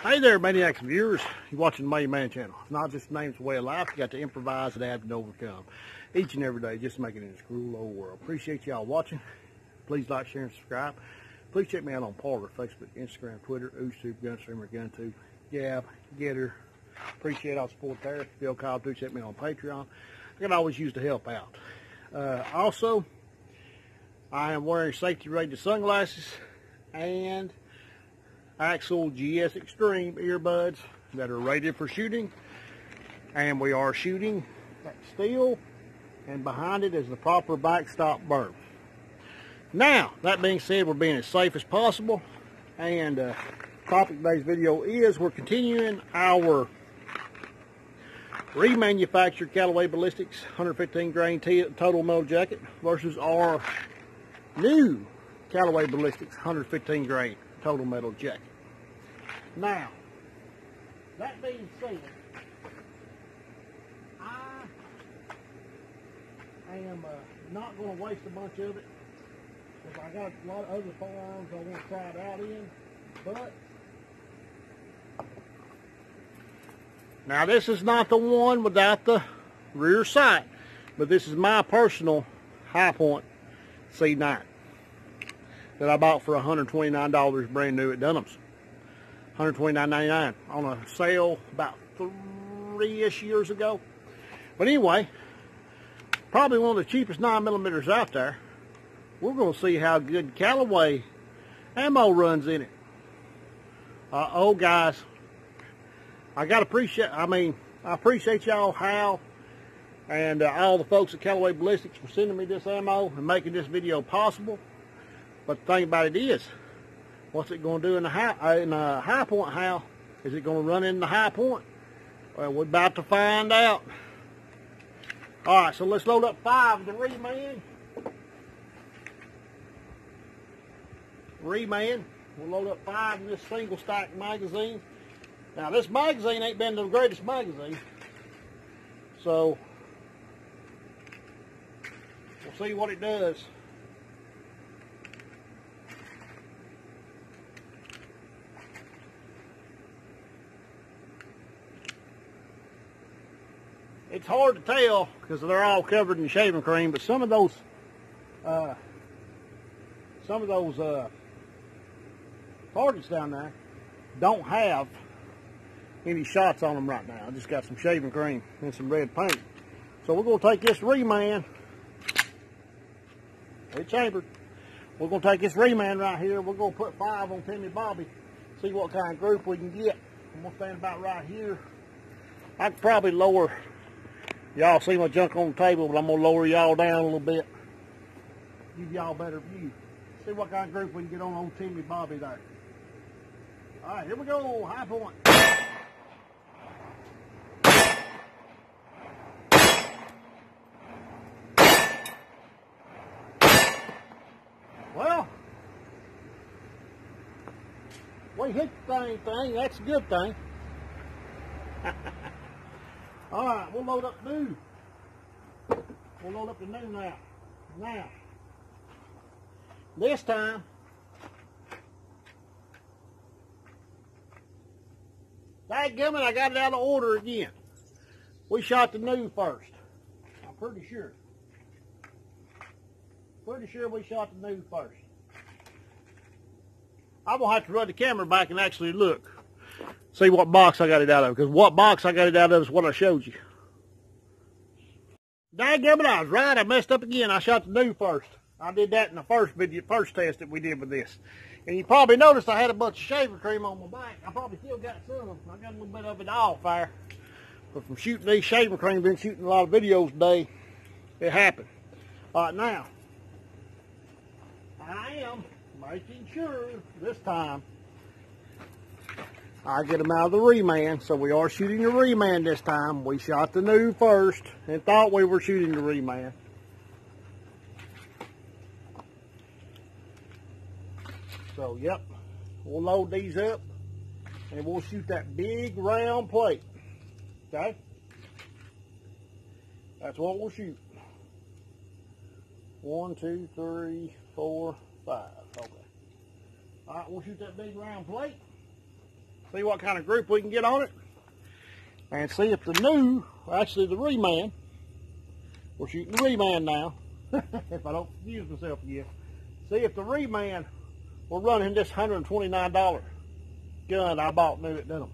Hey there, Maniacs viewers. You're watching the Main Man channel. It's not just a name, it's a way of life. You got to improvise, adapt, and overcome. Each and every day, just making it in this cruel old world. Appreciate y'all watching. Please like, share, and subscribe. Please check me out on Parler, Facebook, Instagram, Twitter, YouTube, Gunstreamer, GunTube, Gab, Gettr. Appreciate all the support there. If you feel called to, check me on Patreon. I can always use the help out. Uh, also, I am wearing safety rated sunglasses and Axil GS Extreme earbuds that are rated for shooting. And we are shooting at steel and behind it is the proper backstop berm. Now, that being said, we're being as safe as possible. And uh, topic today's video is we're continuing our remanufactured Callaway Ballistics 115 grain total metal jacket versus our new Callaway Ballistics 115 grain total metal jacket. Now, that being said, I am uh, not going to waste a bunch of it because I got a lot of other firearms I want to try it out in, but now this is not the one without the rear sight, but this is my personal Hi-Point C9 that I bought for $129 brand new at Dunham's. $129.99 on a sale about three-ish years ago. But anyway, probably one of the cheapest 9 millimeters out there. We're going to see how good Callaway ammo runs in it. Uh, oh, guys, I got to appreciate, I mean, I appreciate y'all, Hal, and uh, all the folks at Callaway Ballistics for sending me this ammo and making this video possible. But the thing about it is, what's it going to do in the high, uh, in the Hi-Point, Hal? Is it going to run in the Hi-Point? Well, we're about to find out. All right, so let's load up five of the Reman. Reman. We'll load up five in this single stack magazine. Now, this magazine ain't been the greatest magazine. So, we'll see what it does. It's hard to tell because they're all covered in shaving cream, but some of those, uh, some of those uh, targets down there don't have any shots on them right now. I just got some shaving cream and some red paint. So we're going to take this reman, it's chambered. We're going to take this reman right here. We're going to put five on Timmy Bobby, see what kind of group we can get. I'm going to stand about right here. I could probably lower Y'all see my junk on the table, but I'm going to lower y'all down a little bit. Give y'all better view. See what kind of group we can get on old Timmy Bobby there. All right, here we go. Hi-Point. Well, we hit the thing, thing. That's a good thing. All right, we'll load up new. We'll load up the new now. Now, this time, that gummit, I got it out of order again. We shot the new first. I'm pretty sure. Pretty sure we shot the new first. I'm going to have to run the camera back and actually look see what box I got it out of. Because what box I got it out of is what I showed you. Dadgummit, I was right. I messed up again. I shot the new first. I did that in the first video, first test that we did with this. And you probably noticed I had a bunch of shaver cream on my back. I probably still got some. I got a little bit of it all fire. But from shooting these shaver cream, been shooting a lot of videos today, it happened. All right, now, I am making sure this time I get them out of the reman. So we are shooting the reman this time. We shot the new first and thought we were shooting the reman. So, yep, we'll load these up and we'll shoot that big round plate. Okay? That's what we'll shoot. One, two, three, four, five. Okay. All right, we'll shoot that big round plate. See what kind of group we can get on it, and see if the new, actually the reman, we're shooting the reman now, if I don't confuse myself again, see if the reman will run in this $129 gun I bought new at Dunham's.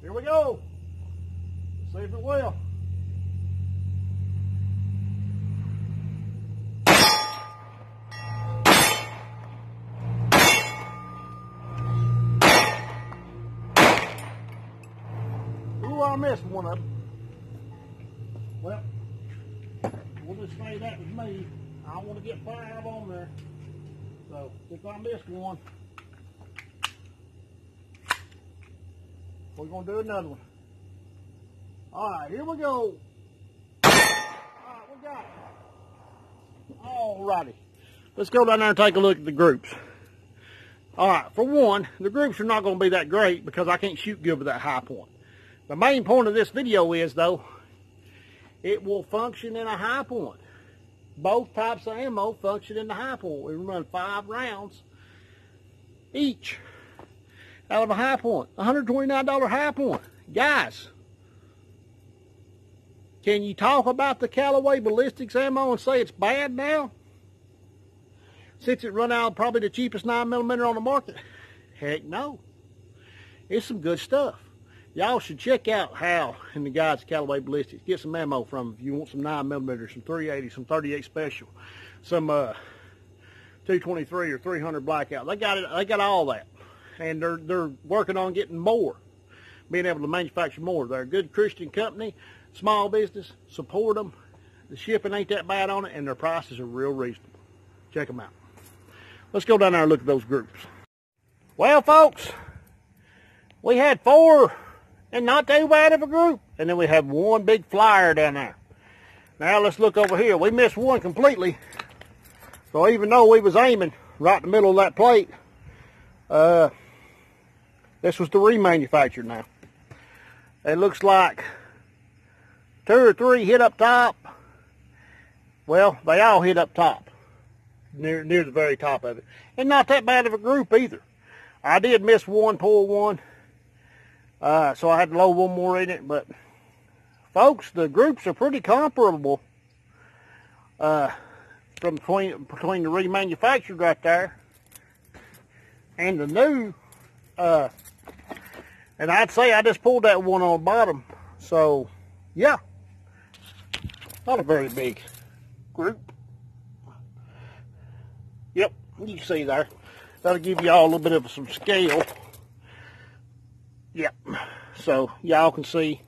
Here we go. See if it will. I one of them. Well, we'll just say that was me. I want to get five on there. So, if I missed one, we're going to do another one. All right, here we go. All right, we got it. All righty. Let's go down there and take a look at the groups. All right, for one, the groups are not going to be that great because I can't shoot good with that Hi-Point. The main point of this video is, though, it will function in a Hi-Point. Both types of ammo function in the Hi-Point. We run five rounds each out of a Hi-Point. $129 Hi-Point. Guys, can you talk about the Callaway Ballistics ammo and say it's bad now? Since it run out probably the cheapest 9mm on the market? Heck no. It's some good stuff. Y'all should check out Hal and the guys at Callaway Ballistics. Get some ammo from them if you want some 9mm, some 380, some 38 special, some uh, 223 or 300 blackout. They got it. They got all that, and they're they're working on getting more, being able to manufacture more. They're a good Christian company, small business. Support them. The shipping ain't that bad on it, and their prices are real reasonable. Check them out. Let's go down there and look at those groups. Well, folks, we had four and not too bad of a group. And then we have one big flyer down there. Now let's look over here. We missed one completely. So even though we was aiming right in the middle of that plate, uh, this was the remanufactured now. It looks like two or three hit up top. Well, they all hit up top, near near the very top of it. And not that bad of a group either. I did miss one, pull one. Uh, so I had to load one more in it. But, folks, the groups are pretty comparable uh, from between, between the remanufactured right there and the new. Uh, and I'd say I just pulled that one on the bottom. So, yeah, not a very big group. Yep, you can see there. That'll give you all a little bit of some scale. Yep. So y'all can see,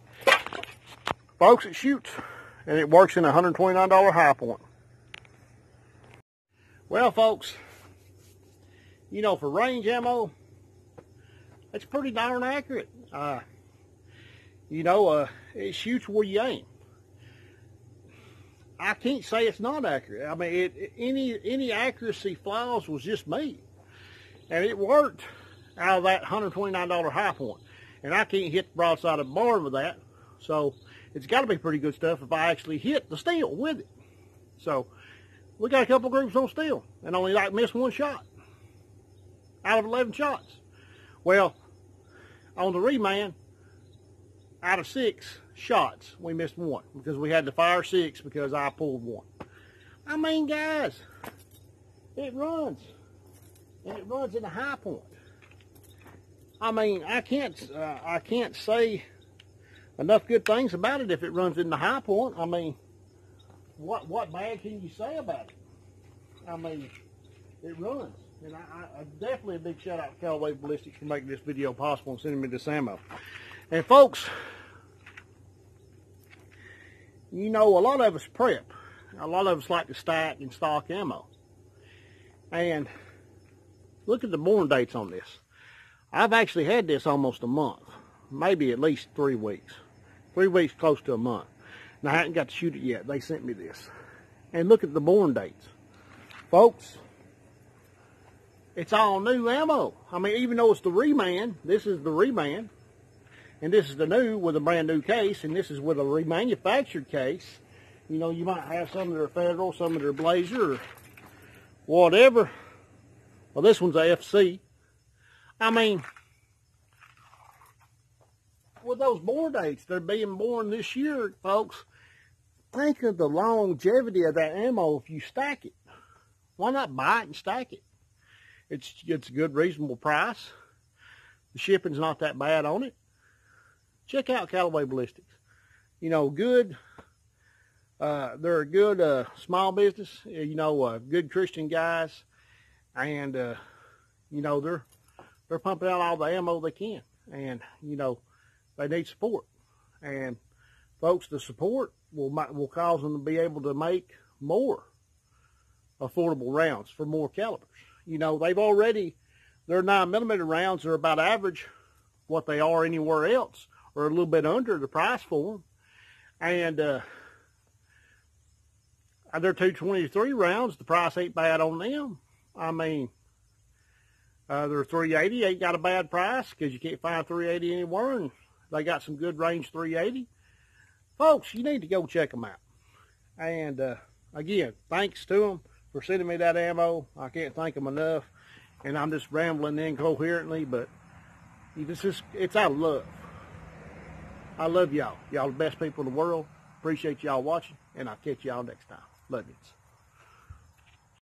folks, it shoots and it works in a $129 Hi-Point. Well, folks, you know, for range ammo, it's pretty darn accurate. Uh, you know, uh, it shoots where you aim. I can't say it's not accurate. I mean, it, any any accuracy flaws was just me, and it worked out of that $129 Hi-Point and I can't hit the broadside of the barn with that. So it's got to be pretty good stuff if I actually hit the steel with it. So we got a couple groups on steel and only like missed one shot out of 11 shots. Well, on the reman, out of six shots, we missed one because we had to fire six because I pulled one. I mean, guys, it runs. And it runs in a Hi-Point. I mean, I can't, uh, I can't say enough good things about it if it runs in the Hi-Point. I mean, what what bad can you say about it? I mean, it runs. And I, I definitely a big shout out to Callaway Ballistics for making this video possible and sending me this ammo. And folks, you know, a lot of us prep. A lot of us like to stack and stock ammo. And look at the born dates on this. I've actually had this almost a month, maybe at least three weeks. Three weeks close to a month. And I haven't got to shoot it yet. They sent me this. And look at the born dates. Folks, it's all new ammo. I mean, even though it's the reman, this is the reman. And this is the new with a brand new case. And this is with a remanufactured case. You know, you might have some that are Federal, some that are Blazer, or whatever. Well, this one's a FC. I mean, with those born dates, they're being born this year, folks. Think of the longevity of that ammo if you stack it. Why not buy it and stack it? It's it's a good reasonable price. The shipping's not that bad on it. Check out Callaway Ballistics. You know, good. Uh, they're a good uh, small business. You know, uh, good Christian guys, and uh, you know they're they're pumping out all the ammo they can, and you know they need support. And folks, the support will will cause them to be able to make more affordable rounds for more calibers. You know, they've already their nine millimeter rounds are about average what they are anywhere else, or a little bit under the price for them. And uh, their 223 rounds, the price ain't bad on them. I mean, uh, their 380 ain't got a bad price because you can't find 380 anywhere, and they got some good range 380. Folks, you need to go check them out. And uh, again, thanks to them for sending me that ammo. I can't thank them enough. And I'm just rambling incoherently, but this is it's out of love. I love y'all. Y'all the best people in the world. Appreciate y'all watching, and I'll catch y'all next time. Love you.